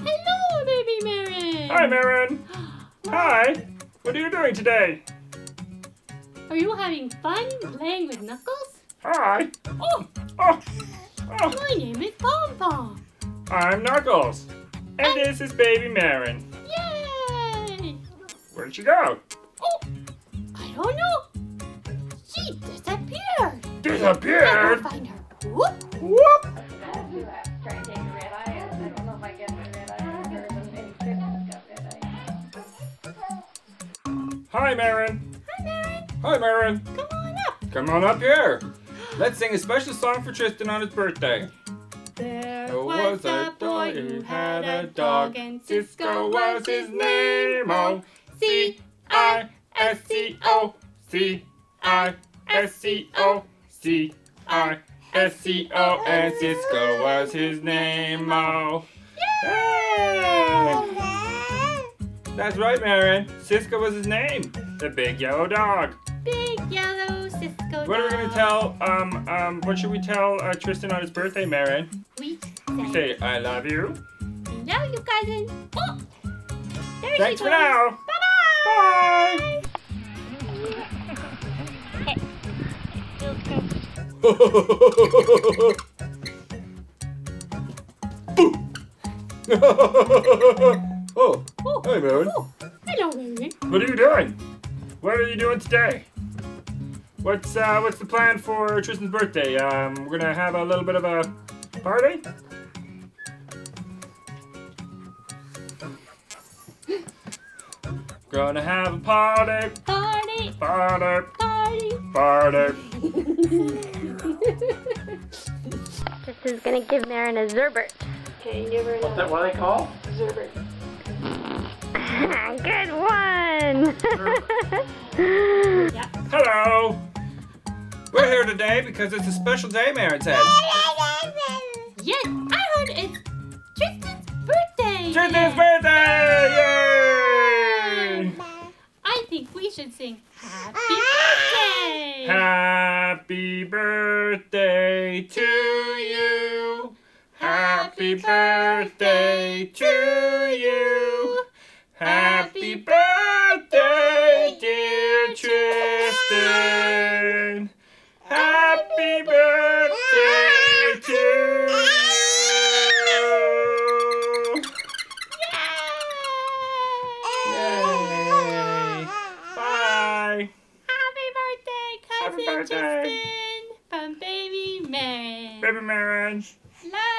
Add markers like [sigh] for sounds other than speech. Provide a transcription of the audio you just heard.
Hello, baby Maeryn. Hi, Maeryn. [gasps] Hi. What are you doing today? Are you having fun playing with Knuckles? Hi. Oh. oh. Oh. oh. My name is Pom Pom. I'm Knuckles. And, and this is baby Maeryn. Yay! Where'd she go? Oh, I don't know. She disappeared. Disappeared? Never find her. Whoop. Whoop. Hi, Maeryn. Hi, Mary. Hi, Maeryn. Come on up. Come on up here. Let's sing a special song for Tristan on his birthday. There was a boy who had a dog, and Cisco was his name. Oh, C I S C O C I S C O C I S C O and Cisco was his name. Oh, Yay! That's right, Maeryn. Cisco was his name. The big yellow dog. Big yellow Cisco. What are we gonna tell? Um, um, what should we tell uh, Tristan on his birthday, Maeryn? We We say, say, I love you. love you, cousin. Oh, there Thanks she for goes. now. Bye-bye. [laughs] [laughs] [laughs] oh, hey, Maeryn. Oh, hello, Mary. What are you doing? What are you doing today? What's uh, what's the plan for Tristan's birthday? Um, we're gonna have a little bit of a party. Gonna have a party, Party, party, party. party. This is gonna give Maeryn a Zerbert. Okay, give her What's that? What are they called? Zerbert. [laughs] Good one. [laughs] Hello. We're here today because it's a special day, says. Yes, I heard it's Tristan's birthday. Tristan's birthday! Yay! I think we should sing Happy ah! Birthday. Happy birthday to you. Happy birthday to you. Happy birthday, dear Tristan. Happy birthday to you. Yay. Bye. Happy birthday, cousin Happy birthday. Tristan. From Baby Mary. Baby marriage. Love.